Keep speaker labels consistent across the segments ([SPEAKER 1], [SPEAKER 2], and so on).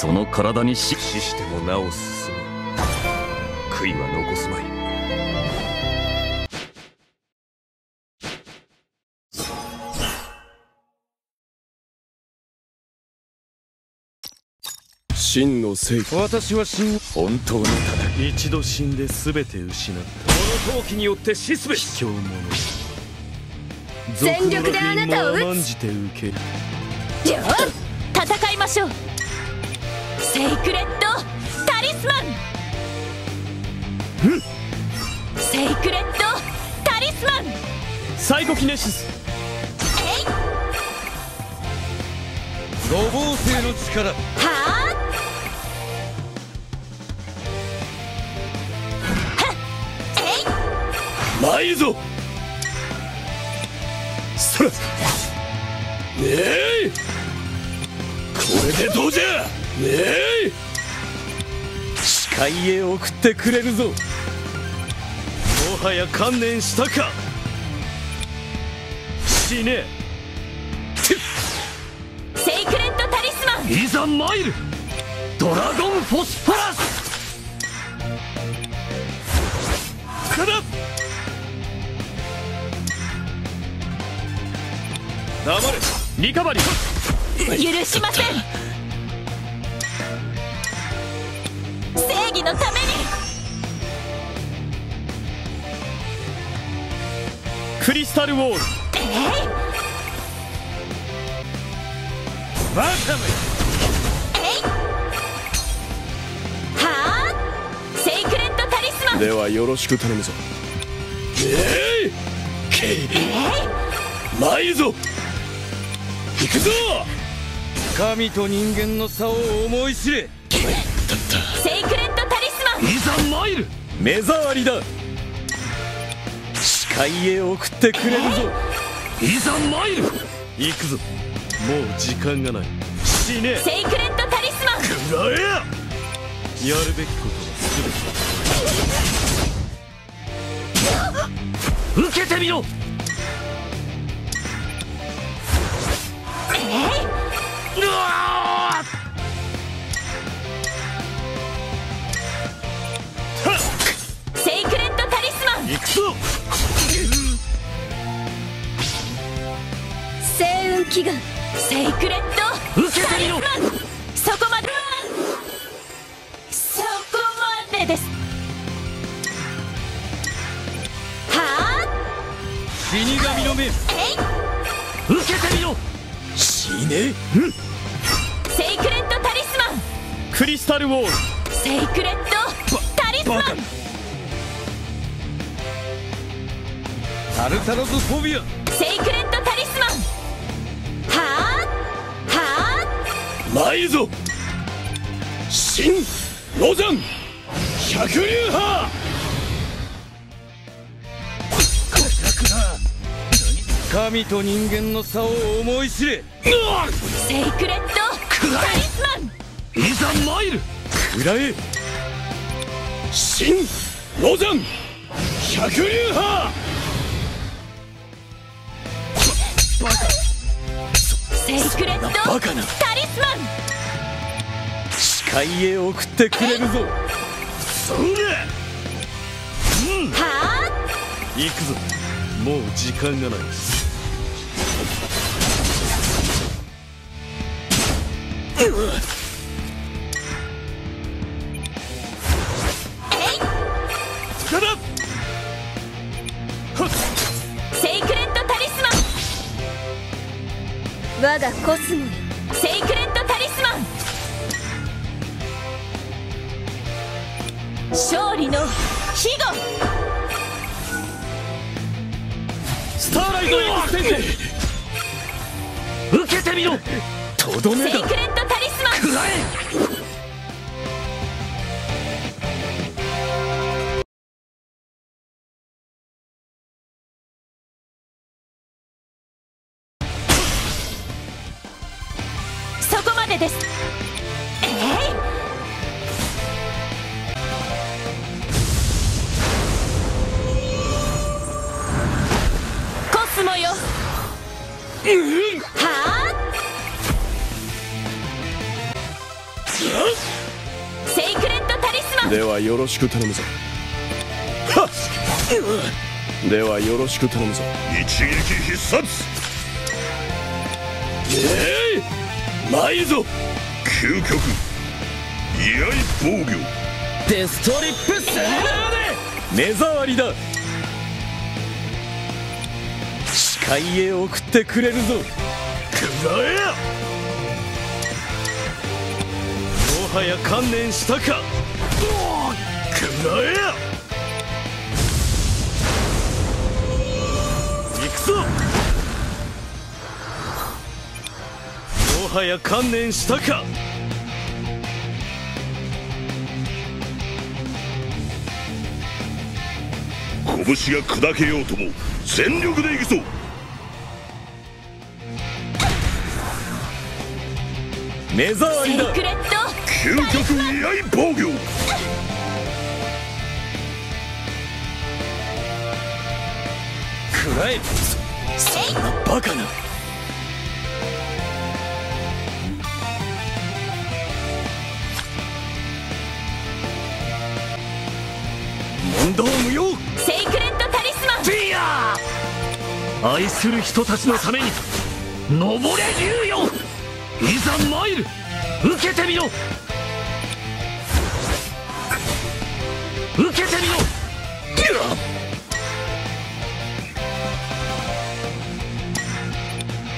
[SPEAKER 1] その体にし
[SPEAKER 2] 死してもなお進む。悔いは残すまい。真の聖私は真。本当の戦い一度死んで全て失った。この陶器によって死すべ卑怯者。
[SPEAKER 3] 全力であなたを撃つ。
[SPEAKER 2] 甘んじて受ける。
[SPEAKER 3] よっ戦いましょうセイクレットタリスマン。セイクレットタリスマン。
[SPEAKER 2] サイコキネシス。
[SPEAKER 3] えい。
[SPEAKER 2] 五芒星の力。
[SPEAKER 3] はあ？はっ。えい。
[SPEAKER 2] ぞ。そらねえこれでどうじゃねえ視界へ送ってくれるぞ。もはや観念したか。死ね。
[SPEAKER 3] セイクレットタリスマン。
[SPEAKER 2] いざ参る。ドラゴンフォスフォラス。かだ黙れ。リカバリ。ー
[SPEAKER 3] 許しません。正義のために。
[SPEAKER 2] クリスタルウォール。
[SPEAKER 3] えい。
[SPEAKER 2] バカ
[SPEAKER 3] えい。はあ？セイクレットタリスマン。
[SPEAKER 2] めではよろしく頼むぞ。えい。けい。参るぞ。行くぞ神と人間の差を思い知れ。
[SPEAKER 3] セイクレットタリスマン。
[SPEAKER 2] いざ参る。目障りだ。視界へ送ってくれるぞ。いざ参る。行くぞ。もう時間がない。死ね。
[SPEAKER 3] セイクレットタリスマン。
[SPEAKER 2] 食らえや。やるべきことは全て。受けてみろ
[SPEAKER 3] 祈願セイクレット
[SPEAKER 2] 受けてみろ
[SPEAKER 3] タリスマンそこまでそこまでです。はあ？
[SPEAKER 2] 死神の目。
[SPEAKER 3] えい
[SPEAKER 2] 受けてみろ死ね？
[SPEAKER 3] セイクレットタリスマン。
[SPEAKER 2] クリスタルウォール。
[SPEAKER 3] セイクレットタリスマン。
[SPEAKER 2] タルタロズフォビア。
[SPEAKER 3] セイクレット
[SPEAKER 2] 参るぞ。新ロザン。百竜派。神と人間の差を思い知れ。
[SPEAKER 3] セイクレットタリスマン
[SPEAKER 2] いざ参る。食らえ新ロザン。百竜派
[SPEAKER 3] セイクレット
[SPEAKER 2] バカな。
[SPEAKER 3] タリスマン。
[SPEAKER 2] 視界へ送ってくれるぞ。それ
[SPEAKER 3] はあ？
[SPEAKER 2] 行くぞ。もう時間がない。
[SPEAKER 3] え？い我がコスモよセイクレットタリスマン勝利の庇護
[SPEAKER 2] スターライトエクステンシ受けてみろとどめだ
[SPEAKER 3] セイクレットタリスマンでです。えいコスモよ。はあ？セイクレットタリスマ。ン
[SPEAKER 2] ではよろしく頼むぞ。はっ。ではよろしく頼むぞ。
[SPEAKER 1] 一撃必殺。
[SPEAKER 2] えい参るぞ。
[SPEAKER 1] 究極居合防御。
[SPEAKER 2] デストリップス目障りだ。視界へ送ってくれるぞ。くらえもはや観念したか。くらえ行くぞもはや観念したか。
[SPEAKER 1] 拳が砕けようとも全力で行くぞ。
[SPEAKER 2] 目障りだ。
[SPEAKER 1] 究極居合防御。
[SPEAKER 2] くらえ。
[SPEAKER 3] セイ
[SPEAKER 2] バカな問答無用。
[SPEAKER 3] セイクレットタリスマン。
[SPEAKER 2] フィア愛する人たちのために登れ竜よ。いざ参る。受けてみろ受けてみろ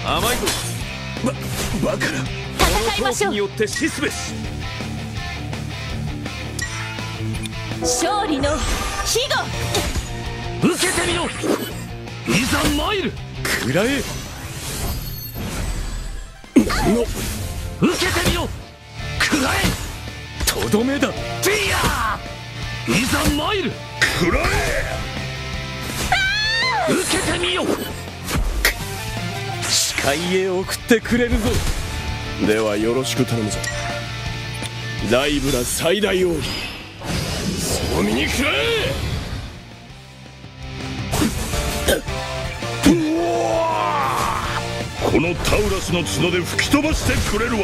[SPEAKER 2] 甘いぞ。ばバカな。
[SPEAKER 3] 戦いましょう。
[SPEAKER 2] によって死すべし
[SPEAKER 3] 勝利の庇護
[SPEAKER 2] 受けてみろいざ参る。くらえの。受けてみろくらえとどめだ。フィアいざ参る。
[SPEAKER 1] くらえ
[SPEAKER 2] 受けてみよ視界へ送ってくれるぞ。ではよろしく頼むぞ。ライブラ最大王義お見にくら
[SPEAKER 1] このタウラスの角で吹き飛ばしてくれるわ！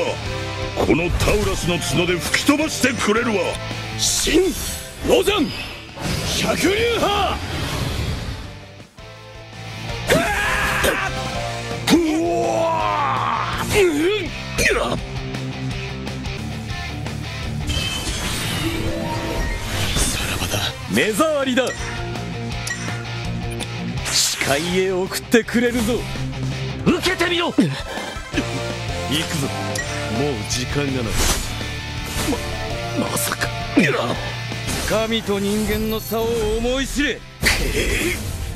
[SPEAKER 1] このタウラスの角で吹き飛ばしてくれるわ！
[SPEAKER 2] 新ロザン百竜派！だ。目障りだ。視界へ送ってくれるぞ。受けてみろ行くぞ。もう時間がない。ままさか。神と人間の差を思い知れ。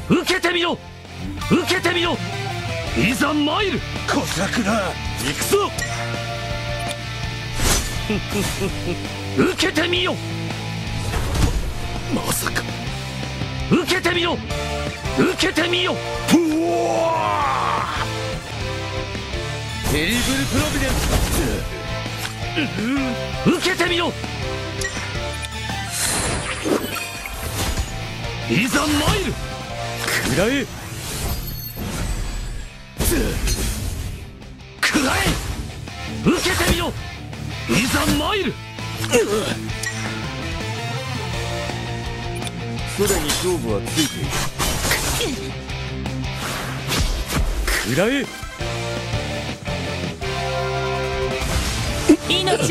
[SPEAKER 2] 受けてみろ受けてみろいざ参る。小桜。行くぞ。受けてみよままさか。受けてみろ受けてみよテリブルプロビデンス。受けてみろいざ参る。くらえくらえ受けてみろいざ参るすでに勝負はついている。くらえ
[SPEAKER 3] 命